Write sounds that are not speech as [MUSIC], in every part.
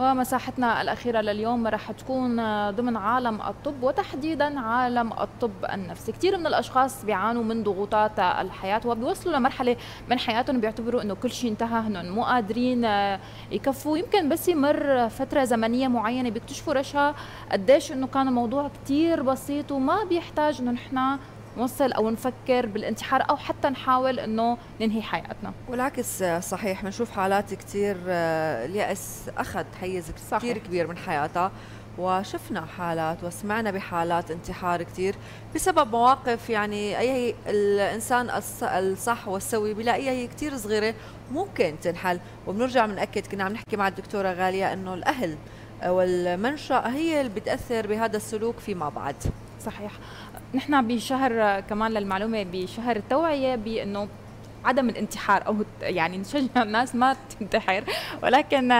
ومساحتنا الأخيرة لليوم رح تكون ضمن عالم الطب وتحديدا عالم الطب النفسي. كثير من الأشخاص بيعانوا من ضغوطات الحياة وبيوصلوا لمرحلة من حياتهم بيعتبروا أنه كل شيء انتهى هن مو قادرين يكفوا. يمكن بس يمر فترة زمنية معينة بيكتشفوا رشا قديش أنه كان الموضوع كثير بسيط وما بيحتاج أنه نحن نوصل أو نفكر بالانتحار أو حتى نحاول إنه ننهي حياتنا. والعكس صحيح بنشوف حالات كثير آه، اليأس أخذ حيز كثير كبير من حياتها وشفنا حالات وسمعنا بحالات انتحار كثير بسبب مواقف يعني أي الإنسان الصح والسوي بيلاقيها هي كثير صغيرة ممكن تنحل. وبنرجع بنأكد كنا عم نحكي مع الدكتورة غالية إنه الأهل والمنشأ هي اللي بتأثر بهذا السلوك فيما بعد. صحيح. نحن بشهر كمان للمعلومة بشهر التوعيه بأنه عدم الانتحار أو يعني نشجع الناس ما تنتحر. ولكن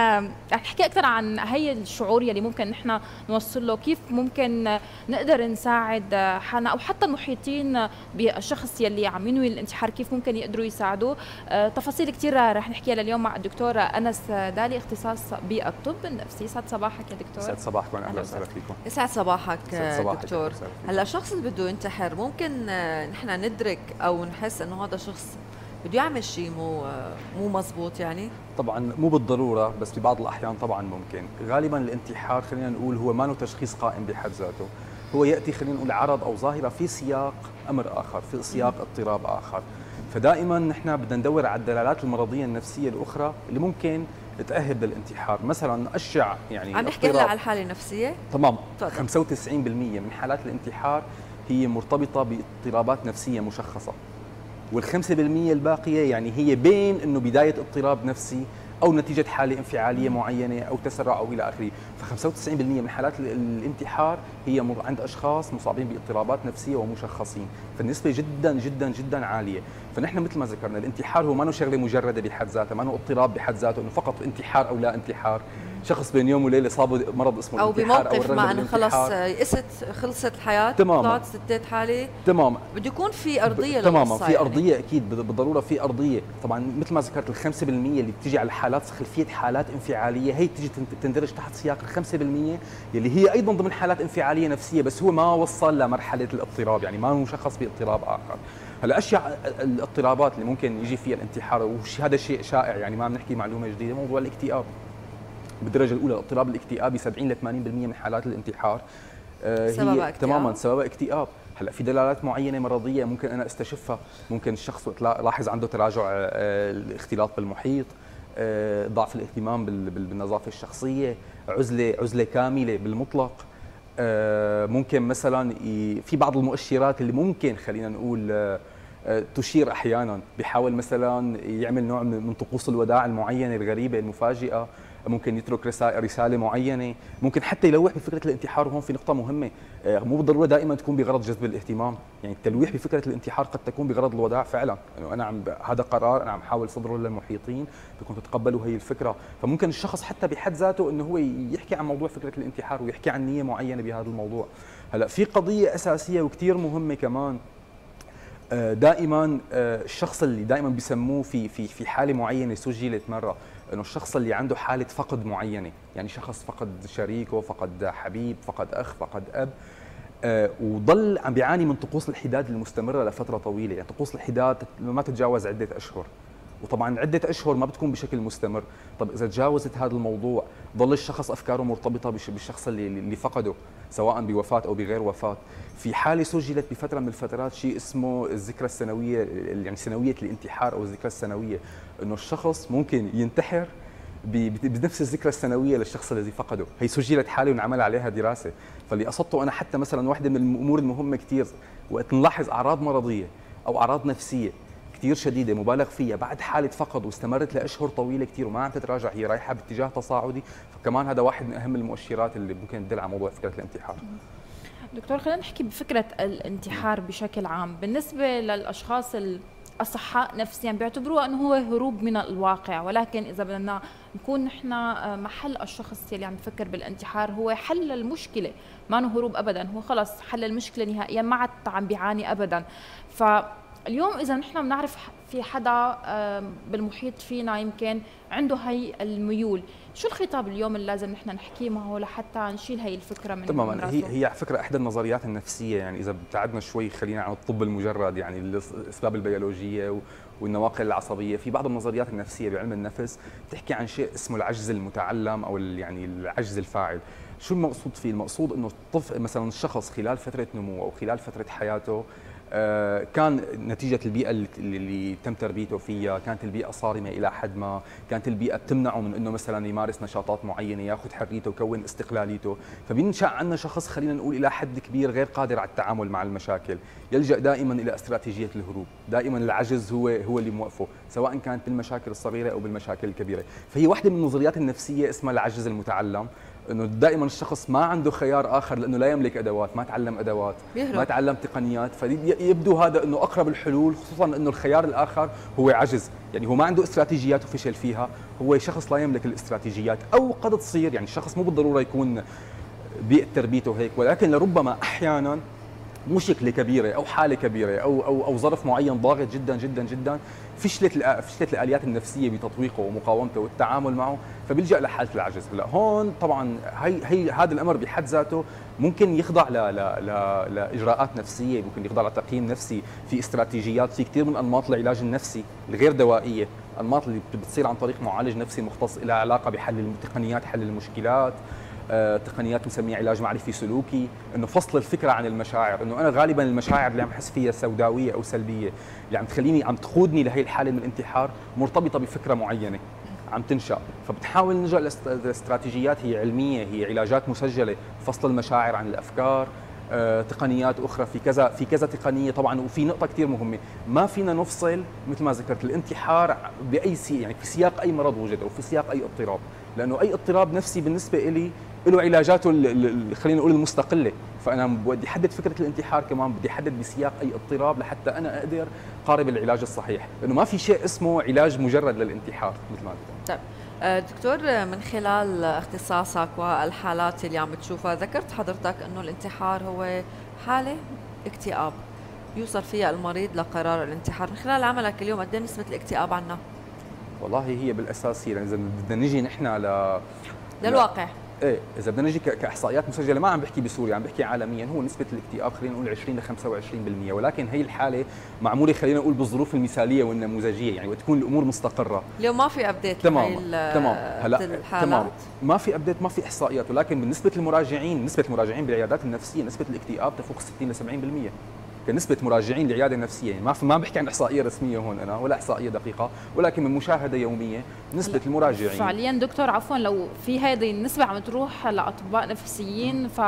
رح نحكي أكثر عن هي الشعور يلي ممكن نحن نوصل له. كيف ممكن نقدر نساعد حالنا أو حتى المحيطين بالشخص يلي عم ينوي الانتحار؟ كيف ممكن يقدروا يساعدوه؟ تفاصيل كثير رح نحكيها لليوم مع الدكتور أنس دالي اختصاص بالطب النفسي. يسعد صباحك يا دكتور. يسعد صباحكم. أهلا وسهلا فيكم. يسعد صباحك دكتور. هلا الشخص اللي بده ينتحر ممكن نحن ندرك أو نحس إنه هذا شخص بده يعمل شيء مو مو مزبوط يعني؟ طبعا مو بالضرورة بس ببعض الأحيان طبعا ممكن. غالبا الانتحار خلينا نقول هو ما له تشخيص قائم بحد ذاته. هو يأتي خلينا نقول عرض أو ظاهرة في سياق أمر آخر في سياق اضطراب آخر. فدائما نحن بدنا ندور على الدلالات المرضية النفسية الأخرى اللي ممكن تأهب للانتحار. مثلا أشع يعني عم نحكي هلا على الحالة النفسية؟ تمام. 95% من حالات الانتحار هي مرتبطة باضطرابات نفسية مشخصة. وال5% الباقية يعني هي بين إنه بداية اضطراب نفسي أو نتيجة حالة انفعالية معينة أو تسرع أو إلى آخره. ف95% من حالات الانتحار هي عند أشخاص مصابين باضطرابات نفسية ومشخصين. فالنسبة جدا جدا جدا عالية. فنحن مثل ما ذكرنا الانتحار هو ما شغله مجردة بحد ذاتها ما اضطراب بحد ذاته إنه فقط انتحار أو لا انتحار. شخص بين يوم وليلة صابه مرض اسمه أو بموقف أو ما انه خلص يئست خلصت الحياة تماما. طلعت ستات حالي. تماما. بده يكون في أرضية تماما. في يعني. أرضية أكيد بالضرورة في أرضية. طبعا مثل ما ذكرت ال 5% اللي بتيجي على حالات خلفية حالات انفعالية هي بتيجي تندرج تحت سياق ال 5% يلي هي أيضا ضمن حالات انفعالية نفسية بس هو ما وصل لمرحلة الاضطراب. يعني ما هو مشخص باضطراب آخر. هلأ أشياء الاضطرابات اللي ممكن يجي فيها الانتحار وهذا شيء شائع يعني ما بنحكي معلومة جديدة موضوع الاكتئاب. بالدرجة الأولى الاضطراب الاكتئابي 70 ل 80% من حالات الانتحار. آه، هي سببها اكتئاب. تماما سببها اكتئاب. هلأ في دلالات معينة مرضية ممكن أنا أستشفها؟ ممكن الشخص لاحظ عنده تراجع آه، الاختلاط بالمحيط آه، ضعف الاهتمام بالنظافة الشخصية عزله عزلة كاملة بالمطلق. ممكن مثلا في بعض المؤشرات اللي ممكن خلينا نقول تشير أحيانا. بحاول مثلا يعمل نوع من طقوس الوداع المعينة الغريبة المفاجئة. ممكن يترك رسالة معينة. ممكن حتى يلوح بفكرة الانتحار وهون في نقطة مهمة. آه، مو بالضرورة دائما تكون بغرض جذب الاهتمام. يعني التلويح بفكرة الانتحار قد تكون بغرض الوداع فعلا. انه أنا عم هذا قرار أنا عم حاول صدره للمحيطين بدكم تتقبلوا هي الفكرة. فممكن الشخص حتى بحد ذاته إنه هو يحكي عن موضوع فكرة الانتحار ويحكي عن نية معينة بهذا الموضوع. هلأ في قضية أساسية وكثير مهمة كمان. آه، دائما آه، الشخص اللي دائما بيسموه في في في حالة معينة سجلت مرة. إنه الشخص اللي عنده حالة فقد معينة يعني شخص فقد شريكه فقد حبيب فقد أخ فقد أب أه وضل عم بيعاني من طقوس الحداد المستمرة لفترة طويلة يعني طقوس الحداد ما تتجاوز عدة أشهر. وطبعا عدة أشهر ما بتكون بشكل مستمر. طب إذا تجاوزت هذا الموضوع ضل الشخص أفكاره مرتبطة بالشخص اللي اللي فقده سواء بوفاة أو بغير وفاة. في حالة سجلت بفترة من الفترات شيء اسمه الذكرى السنوية يعني سنوية الانتحار أو الذكرى السنوية. إنه الشخص ممكن ينتحر بنفس الذكرى السنوية للشخص الذي فقده. هي سجلت حالة ونعمل عليها دراسة. فاللي قصدته أنا حتى مثلا واحدة من الأمور المهمة كثير وقت نلاحظ أعراض مرضية أو أعراض نفسية كثير شديدة مبالغ فيها بعد حالة فقد واستمرت لأشهر طويلة كثير وما عم تتراجع هي رايحة باتجاه تصاعدي. فكمان هذا واحد من أهم المؤشرات اللي ممكن تدل على موضوع فكرة الانتحار. دكتور خلينا نحكي بفكرة الانتحار بشكل عام. بالنسبة للأشخاص اصحاء نفسيا بيعتبروها إنه هو هروب من الواقع. ولكن إذا بدنا نكون نحن محل الشخص اللي عم يفكر بالانتحار هو حل المشكلة ما هروب ابدا. هو خلص حل المشكلة نهائيا ما عاد عم بيعاني ابدا. ف اليوم إذا نحن بنعرف في حدا بالمحيط فينا يمكن عنده هي الميول. شو الخطاب اليوم اللي لازم نحن نحكيه معه لحتى نشيل هي الفكرة من تماما. هي هي على فكرة إحدى النظريات النفسية. يعني إذا ابتعدنا شوي خلينا عن الطب المجرد يعني الأسباب البيولوجية والنواقل العصبية. في بعض النظريات النفسية بعلم النفس بتحكي عن شيء اسمه العجز المتعلم أو يعني العجز الفاعل. شو المقصود فيه؟ المقصود إنه الطفل مثلا الشخص خلال فترة نموه أو خلال فترة حياته كان نتيجة البيئة اللي تم تربيته فيها كانت البيئة صارمة إلى حد ما كانت البيئة بتمنعه من أنه مثلا يمارس نشاطات معينة ياخذ حريته ويكون استقلاليته. فبينشأ عندنا شخص خلينا نقول إلى حد كبير غير قادر على التعامل مع المشاكل. يلجأ دائما إلى استراتيجية الهروب. دائما العجز هو هو اللي موقفه سواء كانت بالمشاكل الصغيرة أو بالمشاكل الكبيرة. فهي واحدة من النظريات النفسية اسمها العجز المتعلم. إنه دائما الشخص ما عنده خيار آخر لأنه لا يملك أدوات ما تعلم أدوات بيهرب. ما تعلم تقنيات. فيبدو هذا إنه أقرب الحلول خصوصا إنه الخيار الآخر هو عجز. يعني هو ما عنده استراتيجيات وفشل فيها هو شخص لا يملك الاستراتيجيات. أو قد تصير يعني الشخص مو بالضرورة يكون بيئة تربيته هيك ولكن لربما أحيانا مشكله كبيرة أو حالة كبيرة أو أو أو ظرف معين ضاغط جدا جدا جدا. فشلت فشلت الآليات النفسية بتطويقه ومقاومته والتعامل معه فبيلجأ لحالة العجز. هلا هون طبعا هي هي هذا الأمر بحد ذاته ممكن يخضع ل ل ل لإجراءات نفسية ممكن يخضع لتقييم نفسي في استراتيجيات في كثير من أنماط العلاج النفسي الغير دوائية أنماط اللي بتصير عن طريق معالج نفسي مختص لها علاقة بحل تقنيات حل المشكلات. تقنيات بنسميها علاج معرفي سلوكي إنه فصل الفكرة عن المشاعر إنه أنا غالبا المشاعر اللي عم بحس فيها سوداوية أو سلبية اللي عم تخليني عم تقودني لهي الحالة من الانتحار مرتبطة بفكرة معينة عم تنشأ. فبتحاول نلجأ لاستراتيجيات هي علمية هي علاجات مسجلة فصل المشاعر عن الأفكار آه، تقنيات أخرى في كذا في كذا تقنية طبعا وفي نقطة كثير مهمة ما فينا نفصل مثل ما ذكرت الانتحار بأي سي يعني في سياق أي مرض وجد أو في سياق أي اضطراب لأنه أي اضطراب نفسي بالنسبة لي له علاجاته خلينا نقول المستقلة. فأنا بدي أحدد فكرة الانتحار كمان بدي أحدد بسياق أي اضطراب لحتى أنا أقدر قارب العلاج الصحيح. لأنه ما في شيء اسمه علاج مجرد للانتحار مثل ما طيب آه، دكتور من خلال اختصاصك والحالات اللي عم تشوفها ذكرت حضرتك إنه الانتحار هو حالة اكتئاب يوصل فيها المريض لقرار الانتحار. من خلال عملك اليوم قد إيه نسبة الاكتئاب عنا؟ والله هي بالأساس هي إذا بدنا نجي نحن ل للواقع. إيه إذا بدنا نجي كإحصائيات مسجلة ما عم بحكي بسوريا عم بحكي عالميا. هو نسبة الاكتئاب خلينا نقول 20 ل 25% ولكن هي الحالة معمولة خلينا نقول بالظروف المثالية والنموذجية يعني وتكون الأمور مستقرة. اليوم ما في update تمام تمام هلأ تمام ما في update ما في إحصائيات. ولكن بالنسبة للمراجعين نسبة المراجعين بالعيادات النفسية نسبة الاكتئاب تفوق 60 ل 70% كنسبه مراجعين العياده النفسيه يعني ما ما بحكي عن إحصائية رسمية هون أنا ولا إحصائية دقيقة ولكن من مشاهدة يومية نسبة المراجعين. فعليا دكتور عفوا لو في هذه النسبة عم تروح لأطباء نفسيين ف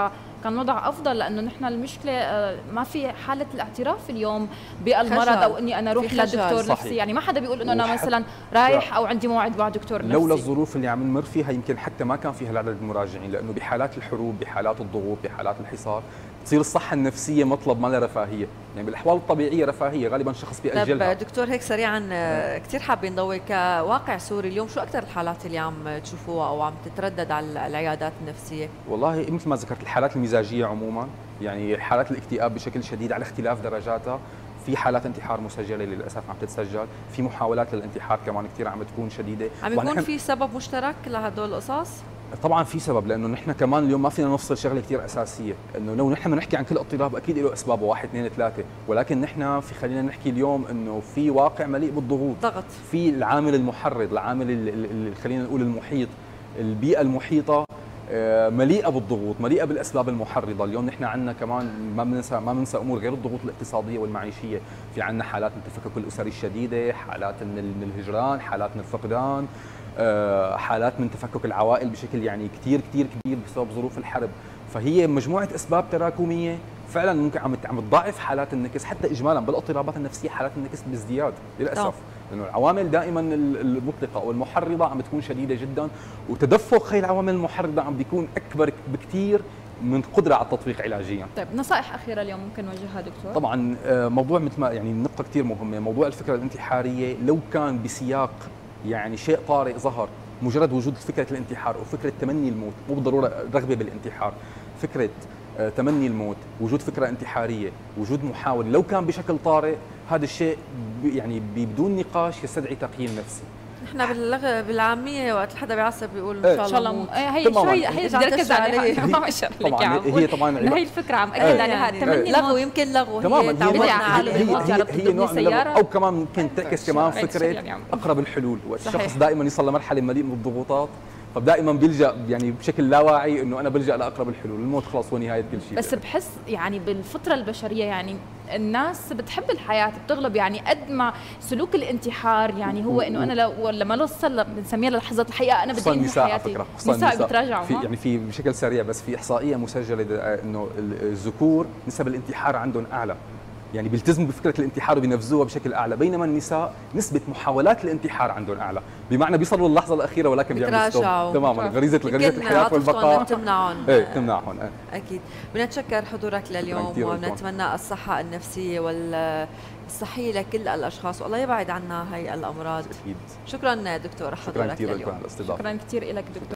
كان وضع أفضل لأنه نحن المشكلة آه، ما في حالة الاعتراف اليوم بالمرض أو إني أنا أروح لدكتور نفسي. يعني ما حدا بيقول إنه أنا مثلا رايح أو عندي موعد مع دكتور نفسي. لولا الظروف اللي عم نمر فيها يمكن حتى ما كان فيها العدد المراجعين لأنه بحالات الحروب بحالات الضغوط بحالات الحصار تصير الصحة النفسية مطلب ما لها رفاهية. يعني بالأحوال الطبيعية رفاهية غالبا شخص بيأجلها. طيب دكتور هيك سريعا آه، كثير حابين نضوي كواقع سوري اليوم شو أكثر الحالات اللي عم تشوفوها أو عم تتردد على العيادات النفسية؟ والله مثل ما ذكرت الحالات المزاجية عموما. يعني حالات الاكتئاب بشكل شديد على اختلاف درجاتها. في حالات انتحار مسجلة للأسف عم تتسجل. في محاولات للانتحار كمان كثير عم تكون شديدة. عم يكون في سبب مشترك لهدول القصص؟ طبعا في سبب لأنه نحن كمان اليوم ما فينا نفصل شغلة كثير أساسية. إنه لو نحن بنحكي عن كل اضطراب أكيد له اسبابه واحد اثنين ثلاثة. ولكن نحن في خلينا نحكي اليوم إنه في واقع مليء بالضغوط. ضغط. في العامل المحرض العامل خلينا نقول المحيط. البيئة المحيطة مليئة بالضغوط مليئة بالأسباب المحرضة. اليوم نحن عندنا كمان ما بننسى ما بننسى أمور غير الضغوط الاقتصادية والمعيشية. في عندنا حالات من التفكك الأسري الشديدة حالات من الهجران حالات من الفقدان آه، حالات من تفكك العوائل بشكل يعني كثير كثير كبير بسبب ظروف الحرب. فهي مجموعة أسباب تراكمية فعلا ممكن عم عم تضاعف حالات النكس حتى اجمالا بالاضطرابات النفسية حالات النكس بازدياد للأسف. لأنه العوامل دائما المطلقة أو المحرضه عم بتكون شديدة جدا وتدفق هي العوامل المحرضة عم بيكون أكبر بكثير من قدرة على التطبيق علاجيا. طيب نصائح أخيرة اليوم ممكن نوجهها دكتور؟ طبعا آه، موضوع مثل ما يعني نقطة كثير مهمة، موضوع الفكرة الانتحارية لو كان بسياق يعني شيء طارئ ظهر مجرد وجود فكرة الانتحار أو فكره تمني الموت مو بالضرورة رغبة بالانتحار فكرة تمني الموت وجود فكرة انتحارية وجود محاولة. لو كان بشكل طارئ هذا الشيء يعني بدون نقاش يستدعي تقييم نفسي. نحن باللغة بالعامية وقت حدا بيعصب بيقول إيه. إن شاء الله موت. هي تماماً. شوي هي بدي أركز عليها. [LAUGHS] ما لك طبعا إياها. هي طبعا هي الفكرة عم اكد إيه. عليها. يعني تمني لغو الموت. يمكن لغو تماما هي هي, تعودنا هي, على هي, هي, هي نوع من أو كمان ممكن تعكس كمان شو- شو فكرة عم- أقرب الحلول. والشخص. دائما يصل لمرحلة مليء من الضغوطات. فدائما بيلجأ يعني بشكل لا واعي إنه أنا بلجأ لأقرب الحلول الموت خلاص هو نهاية كل شيء. بس بحس يعني بالفطرة البشرية يعني الناس بتحب الحياة بتغلب يعني قد ما سلوك الانتحار يعني هو إنه أنا لو لما نوصل بنسميها لحظه الحقيقة أنا بدي انهي النساء على حياتي. فكرة خصوصا النساء بيتراجعوا في؟ يعني في بشكل سريع بس في إحصائية مسجلة د- إنه ال- الذكور نسب الانتحار عندهم أعلى. يعني بيلتزموا بفكرة الانتحار وبينفذوها بشكل أعلى بينما النساء نسبة محاولات الانتحار عندهم أعلى. بمعنى بيصلوا للحظه الأخيرة ولكن بيعملوا. تماما غريزه غريزة الحياة والبقاء. بتمنعهم. إيه بتمنعهم إيه. أكيد. بنتشكر حضورك لليوم. وبنتمنى الصحة النفسية والصحية لكل الأشخاص والله يبعد عنا هي الأمراض. أكيد. شكرا دكتور شكرا حضورك كثير لكم على الاستضافه شكرا كثير لك دكتور.